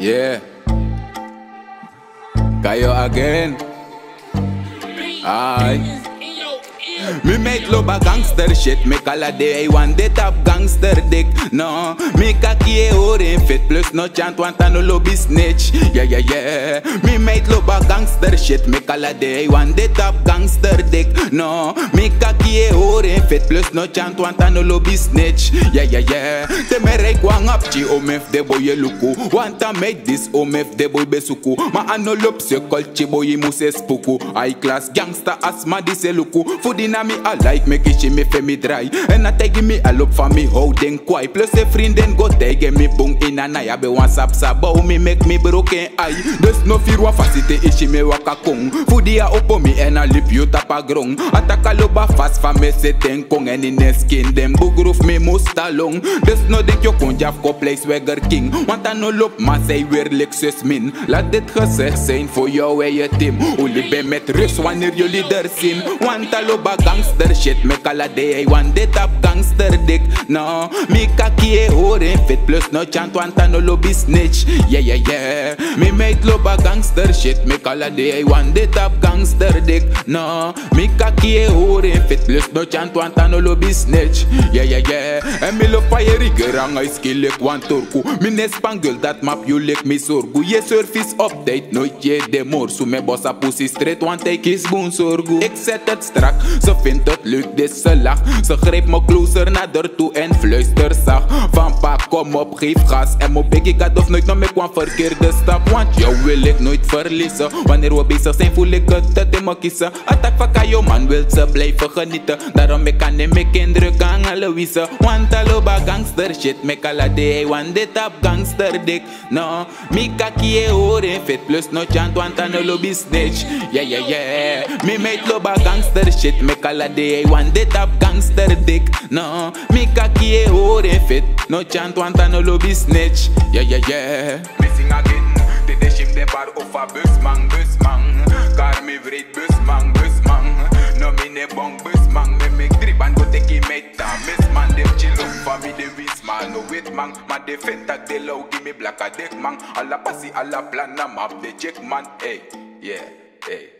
Yeah. Kajo again. Aye. Me make love a gangster shit, me call a day one day top gangster dick. No, me kaki e oren fit plus no chant want no lobby snitch. Yeah yeah yeah. Me make love a gangster shit, me call a day one day top gangster dick. No, me kaki e oren fit plus no chant want no lobby snitch. Yeah yeah yeah. Te me reik wang up chi omef oh, de boy eh, e luku. Want to make this oh, omef de boy besuku. Ma ano lop se chi boy muse spuku. High class gangster asma di se eh, luku. Food me I like me kitchen me fe me dry. En a tegi me a look for me den kwai Plus a friend den go tegi me in a na Ya be wan sap sap me make me broken eye. Dus no fear wa fasite ishi me waka kong Foodie a opo me en a lip you tap a grong Ataka loba fast fa me se ten kong En in a skin dem bugroof me musta long Dus no denk yo kon jaf ko place Wegger King. Want a no loop maar zij weer Lexus min Laat dit gezegd zijn voor jou en je team. Jullie ben met rust wanneer jullie er zien Want a loba gangster shit. Me call a day. One day top gangster dick. No, me kaki e eh, horen fit Plus no chant want a no lobby snitch. Yeah, yeah, yeah. Me make loba gangster shit. Me call a day one day top gangster dick. No, me kaki e horen fit Plus no chant want a no lobby snitch. Yeah, yeah, yeah. En me look fire gerang I skill ik want torku Me ne spangle dat map you lick me sorgu. Ye surface update nooit je de mor Su me bossa pussy straight want ik is boon sorgu. Zet het strak Ze vindt het leuk, dit ze lach Ze greep me closer haar toe en fluister Van pa kom op, geef gas En mo ik had of nooit nog meer kwam verkeerde stap. Want jou wil ik nooit verliezen. Wanneer we bezig zijn voel ik het dat in me kiezen. Attack van Kayo man wil ze blijven genieten. Daarom ik kan hem ik indruk aan alle wiezen Want aloba gangster shit. Me call a day one day top gangster dick. No, mi kaki e horen fit. Plus no chant want an lobby snitch Yeah yeah yeah. Me make loba gangster shit. Me call a day one day top gangster dick. No, mi kaki e horen fit. No chant want an lobby snitch Yeah yeah yeah. Missing again. Bar of a Car man No wait man, man de fit tak de low Give me black a dick man. Alla passy, alla plan, I'm up the check man. Hey, yeah, hey